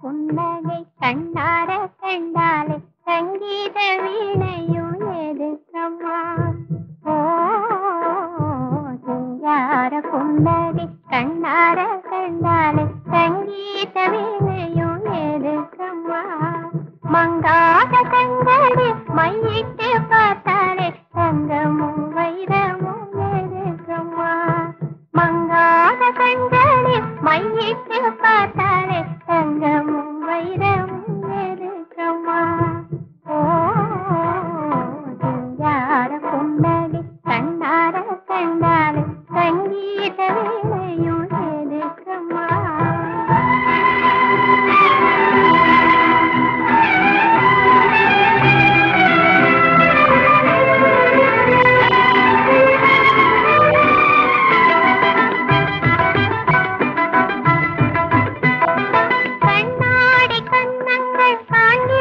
புன்னகை கண்ணார கண்டாலே சங்கீத வீணையும் எதுக்கம்மா ஓ சிங்கார புன்னகை वही से पता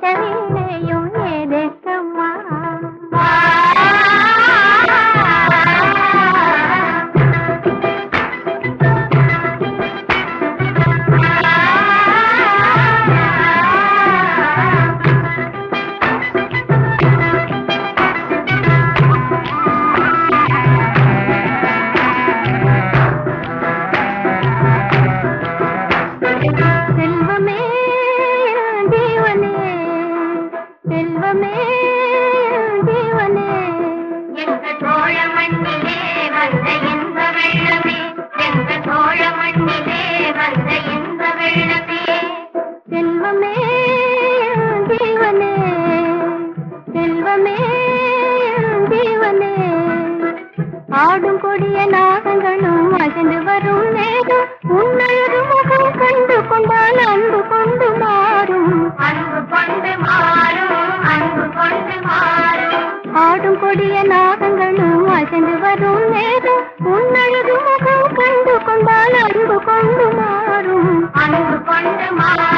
那里没有 ஆடும் கொடிய நாகங்களும் அசைந்து வரும் மேகம். உன்னழகு முகம் கண்டு கொண்டால் அன்பு கொண்டு மாறும். அன்பு கொண்டு மாறும் அன்பு கொண்டு மாறும். ஆடும் கொடிய நாகங்களும் அசைந்து வரும் மேகம். உன்னழகு முகம் கண்டு கொண்டால் அன்பு கொண்டு மாறும். அன்பு கொண்டு மாறும்.